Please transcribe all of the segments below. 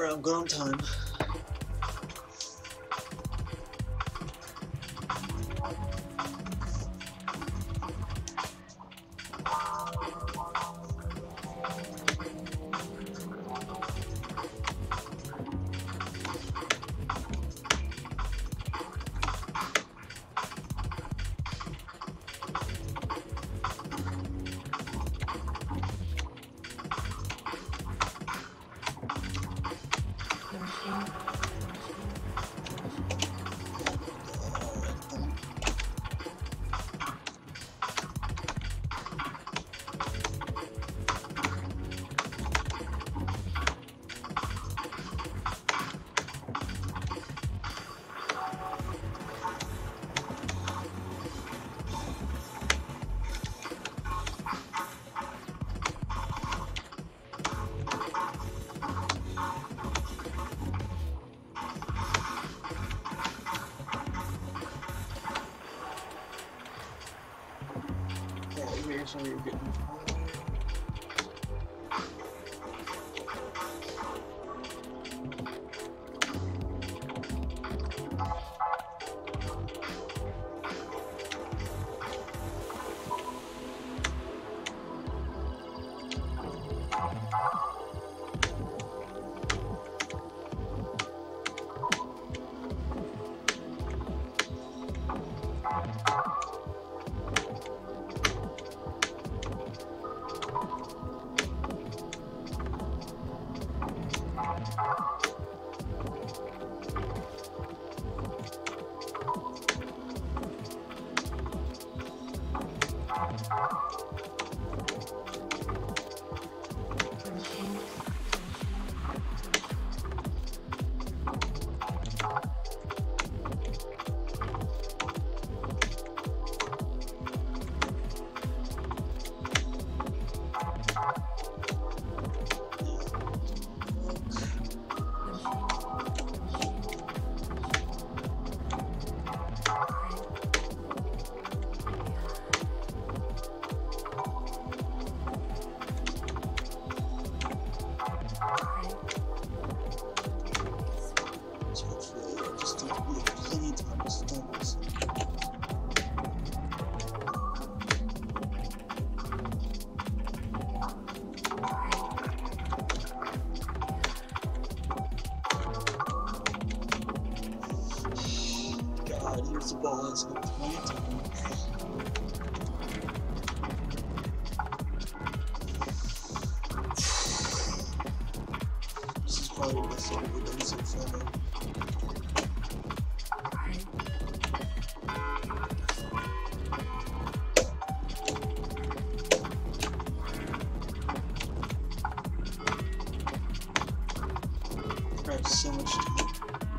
around gun time. seriously, you're getting following myself who follow. So much time.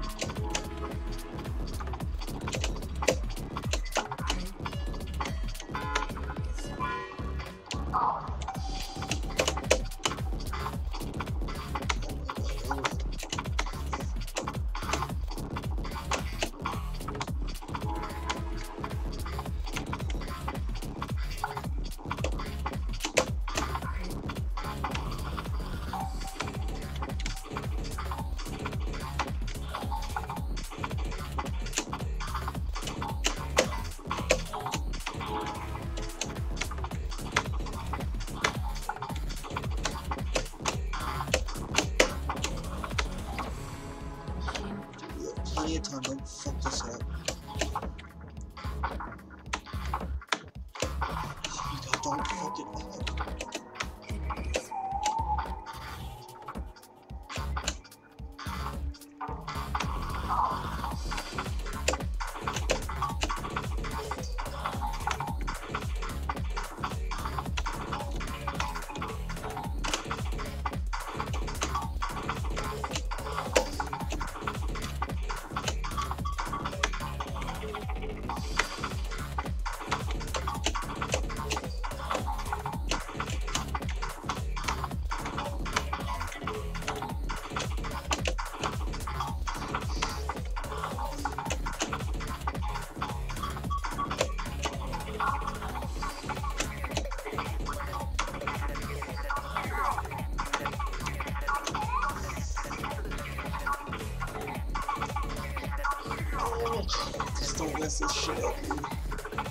This shit.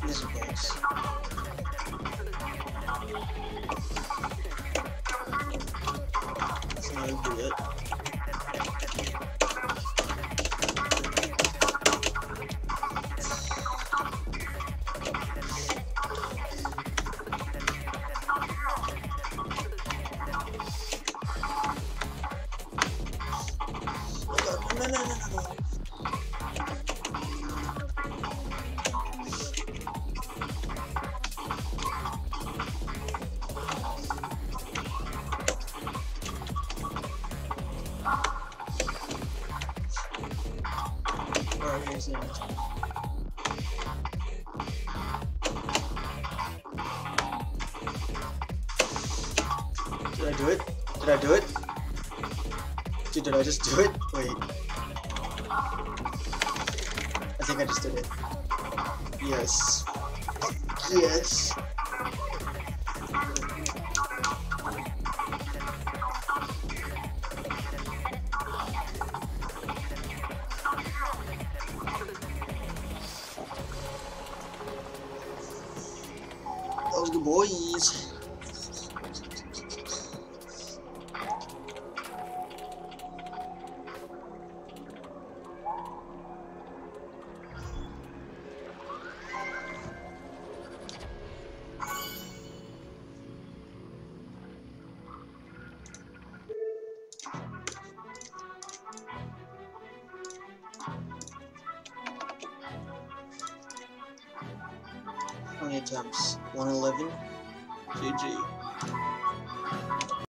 This place. Did I do it? Did I do it? Dude, did I just do it? Wait. I think I just did it. Yes. Yes. 我以前 attempts? 111? GG.